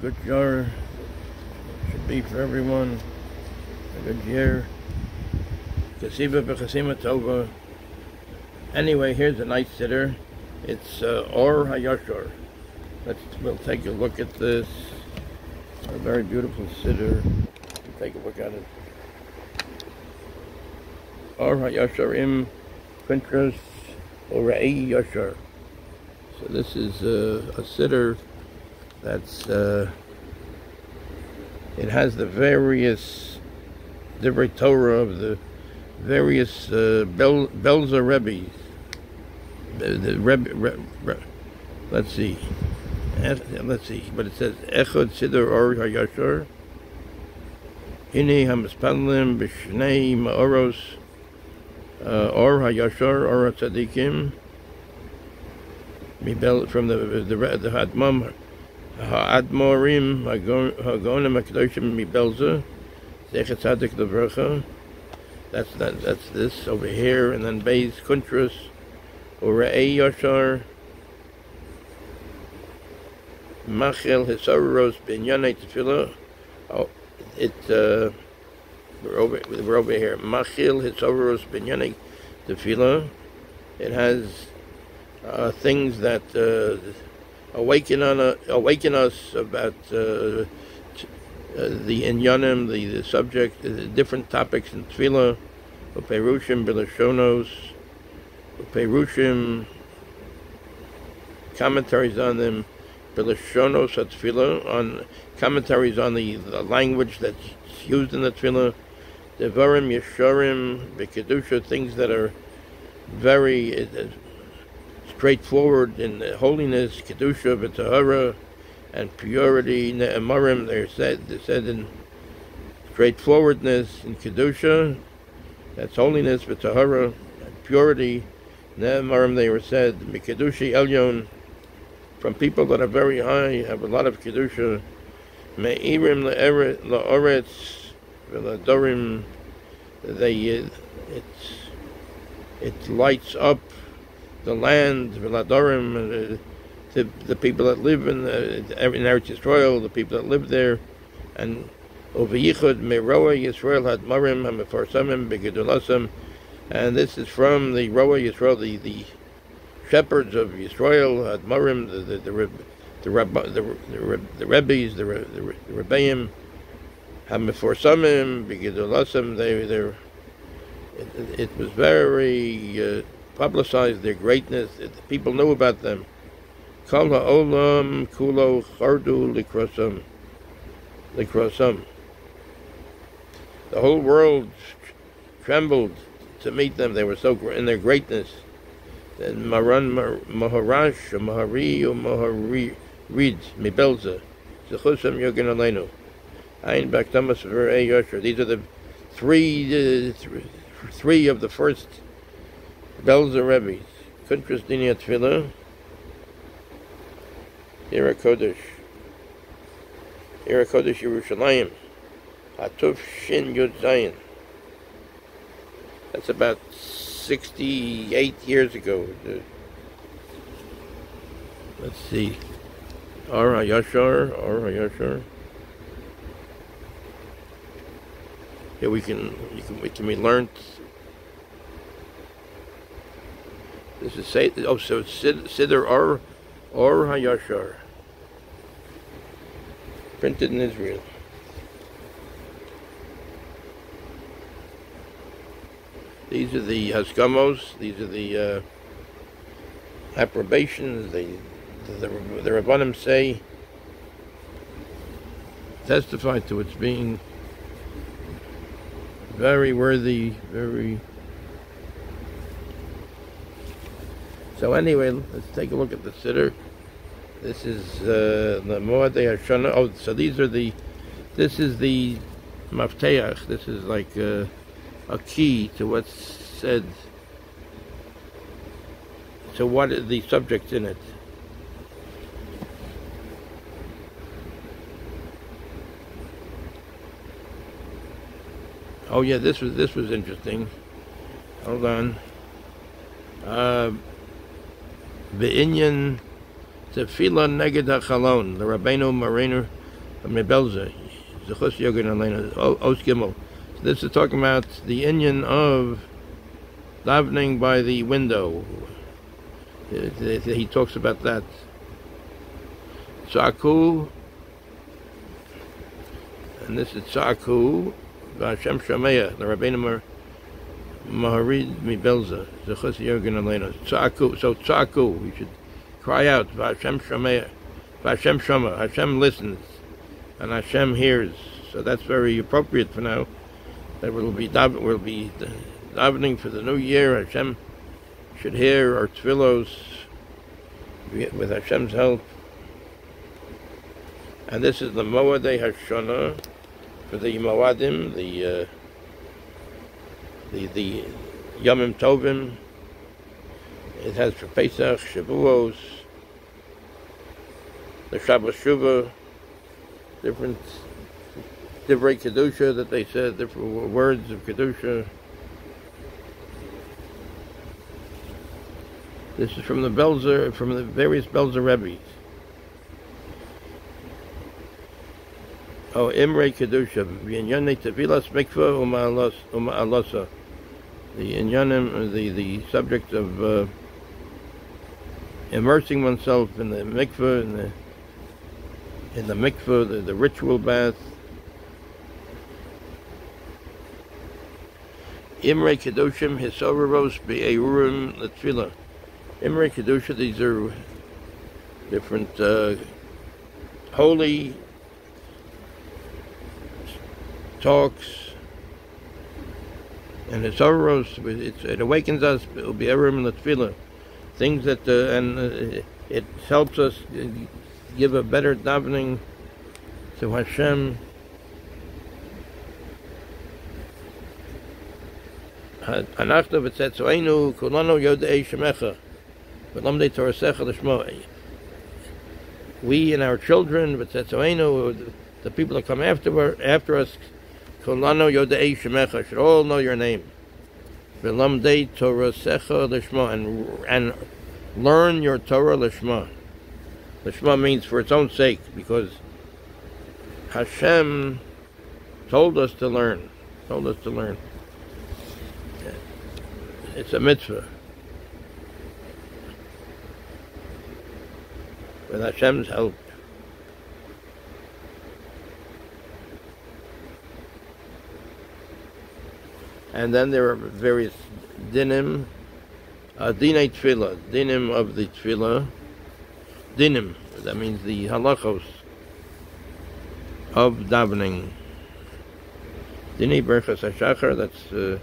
good jar. Should be for everyone. A good year. Kasiva b'chasima tova. Anyway, here's a nice siddur. It's uh, Or Hayashar. Let's we'll take a look at this. A very beautiful siddur. We'll take a look at it. Or Hayashar im Kuntras Orei Yashar. So this is uh, a siddur that's uh, it has the various different Torah of the various uh, Bel, Belzer Rebbe's. The, the Rebbe, Re, Re, let's see, let's see, but it says Echad Siddur Or Hayashar. Hine Hamaspalim B'Shnei Ma'oros uh, Or Hayashar Or Tzadikim. From the the the Hadmam Ha'admorim Hagonim HaKadoshim Mibelza Zechat Tzadik Levracha. That's that, that's this over here and then Beis Kuntras Urei Yashar Machel Hisaros Binyanei Tefillah. Oh it uh, we're over we're over here. Machil Hisaros Binyanei Tefillah. It has uh, things that uh, awaken on a, awaken us about uh, uh, the inyanim, the, the subject, the different topics in tefillah, uperushim, bilashonos, uperushim, commentaries on them, bilashonos tefillah, on commentaries on the, the language that's used in the tefillah, devarim, yesharim, bekedusha, things that are very uh, straightforward in holiness, kedusha, v'tahara, and purity. Ne'emarim, they're said they're said in straightforwardness in kedusha, that's holiness, v'tahara, and purity. Ne'emarim, they were said mikedushi elyon, from people that are very high, have a lot of kedusha. Me'irim la'oretz v'ladorim, they it's it lights up the land, Viladorim, land uh, the, the people that live in, the, in Eretz Yisrael, the people that live there, and Uviyichud Meroa Yisrael Hadmarim Hamefarsamim Begedulasam, and this is from the Roa Yisrael, the, the shepherds of Yisrael Hadmarim, the the the the, the, the, the, the rabbis, the the, the rebbeim, Hamefarsamim Begedulasam. They they it, it was very. Uh, publicized their greatness. People knew about them. Kol ha'olam kulo chardu likrosam. Likrosam. The whole world trembled to meet them. They were so in their greatness. Then Maran Maharash, Mahari, Mahari Reed, Mibelza, Zechusam Yogan Aleinu. Ein Baktamas Yosher. These are the three, uh, th- three of the first Belzer Rebbe's, Kuntras Dinya Tefillah, Ira Kodesh, Ira Kodesh Yerushalayim, Hatuf Shin Yud Zayin. That's about 68 years ago. Let's see. Ar HaYashar, Ar HaYashar. Yeah, we can, we can, we can be learned This is say oh so it's Siddur or or Hayashar. Printed in Israel. These are the Haskamos, these are the uh, approbations, the, the, the Rabbanim say, testify to its being very worthy, very So anyway, let's take a look at the siddur. This is uh, the Moadei Hashana. Oh, so these are the. This is the mafteach. This is like uh, a key to what's said. So what is the subject in it? Oh yeah, this was this was interesting. Hold on. Uh, Ve'inyan tefillah neged hachalon. The Rabbeinu Mariner Mebelze. Zechus Yogan Alena. Os Gimel. This is talking about the inyan of davening by the window. He talks about that. Tzaku, and this is Tzaku, Hashem Shameya, the Rabbeinu Maharid Mibelza, Zechus Yergin Alena. Tzaku, so Tzaku, we should cry out, Hashem Shameya, Hashem Shama, Hashem listens, and Hashem hears. So that's very appropriate for now. That we'll be we'll be davening for the new year. Hashem should hear our tefillos with Hashem's help. And this is the Moadei Hashana for the Moadim, the uh, the the Yomim Tovim. It has for Pesach, Shavuos, the Shabbos Shuvah, different different kedusha that they said, different words of kedusha. This is from the Belzer, from the various Belzer Rebbe's. Oh, Imre Kedusha, V'Inyane Tevilas Mikvah Uma'alosa. The Inyanim, the, the subject of uh, immersing oneself in the mikvah, in the, in the mikvah, the, the ritual bath. Imre Kedushim Hisoveros Be'erurim Latfilah. Imre Kedusha, these are different uh, holy talks, and it's Oros, it's, it awakens us, it will be Erim and Tefillah, things that, uh, and uh, it helps us give a better davening to Hashem. אנחנו וצאצאינו כולנו יודעי שמך ולמדי תורסך לשמו. We and our children, וצאצאינו, the people that come after, after us, Kolano Yodei Shemecha should all know your name. V'lamdei Torasecha Lishma and and learn your Torah Lishma. Lishma means for its own sake because Hashem told us to learn. Told us to learn. It's a mitzvah. With Hashem's help. And then there are various dinim, uh, tefillah, dinim of the tefillah, dinim, that means the halachos of davening. Dinei berachas hashachar, that's uh,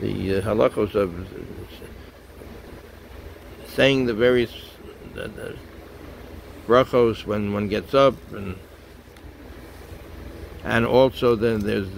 the uh, halachos of saying the various the brachos when one gets up and and also then there's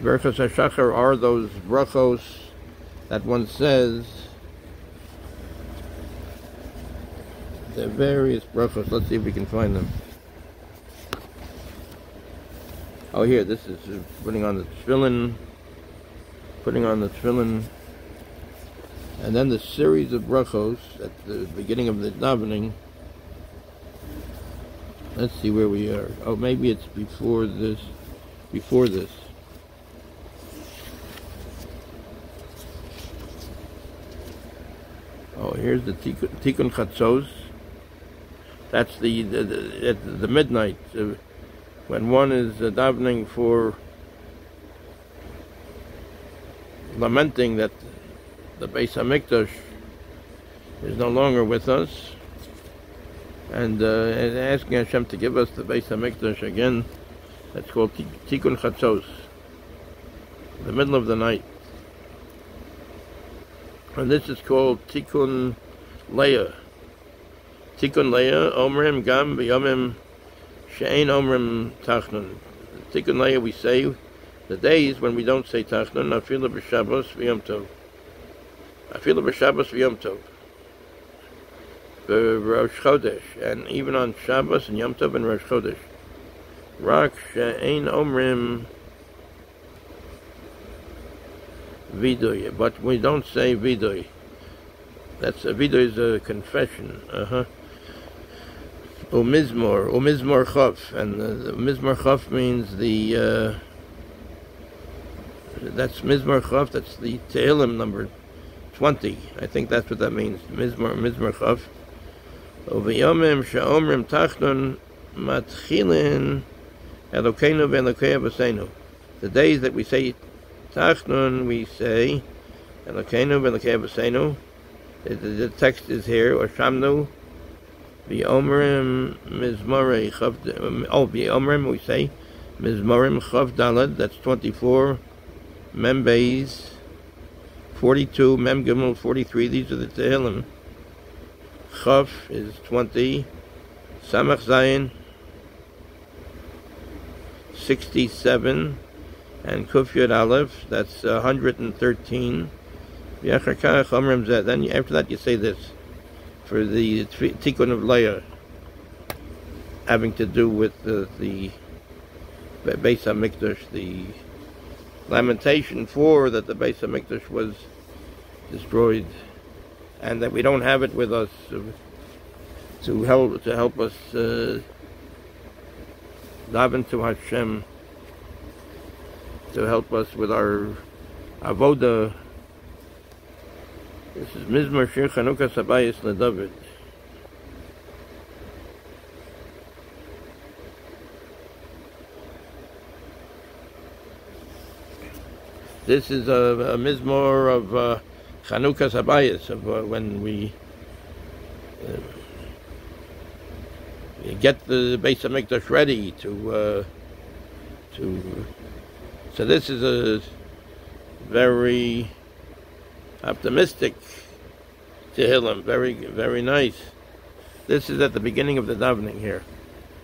Berachos HaShachar are those brachos that one says, the various brachos. Let's see if we can find them. Oh, here, this is putting on the tefillin, putting on the tefillin, and then the series of brachos at the beginning of the davening. Let's see where we are. Oh, maybe it's before this. Before this. Oh, here's the Tikkun Chatzos. That's the the, the, the midnight uh, when one is uh, davening for lamenting that the Beis Hamikdash is no longer with us, and, uh, and asking Hashem to give us the Beis Hamikdash again. That's called Tikkun Chatzos, the middle of the night. And this is called Tikkun Leah. Tikkun Leah, Omrim Gam B'Yomim She'ein Omrim Tachnun. Tikkun Leah we say the days when we don't say Tachnun, Afilu B'Shabbos V'Yom Tov. Afilu B'Shabbos V'Yom Tov. Rosh Chodesh, and even on Shabbos and Yom Tov and Rosh Chodesh. Rak She'ein Omrim vidoy, but we don't say vidoy. That's a vidoy is a confession. Uh huh. Umizmor, Umizmor Chaf, and the, the Mizmor Chaf means the, uh, that's Mizmor Chaf, that's the Tehillim number 20. I think that's what that means, Mizmor, Mizmor Chaf. Uviyomim Sha'omrim Tachnun Matchilin Elokeinu Ve'Elokei Avosenu. The days that we say Tachnun, we say Elokeinu Ve'Elokei Avosenu. The, the text is here, the Omrim Mizmorei Chaf. Oh, Omrim we say Mizmorim Chaf Dalet. That's twenty-four. Mem Beis, forty-two. Mem Gimel, forty-three. These are the Tehillim. Chaf is twenty. Samach Zayin, sixty-seven. And Kuf Yud Aleph, that's hundred and thirteen. Then after that you say this for the Tikkun of Leah having to do with the, the Beis HaMikdash, the lamentation for that the Beis HaMikdash was destroyed and that we don't have it with us to, help to help us uh, daven to Hashem to help us with our avoda this is Mizmor Shir Chanukas HaBayis LeDavid. This is a, a Mizmor of uh, Chanukas HaBayis, of uh, when we uh, get the Beis HaMikdash ready to uh, to. So this is a very optimistic Tehillim. Very, very nice. This is at the beginning of the davening here.